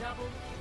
Double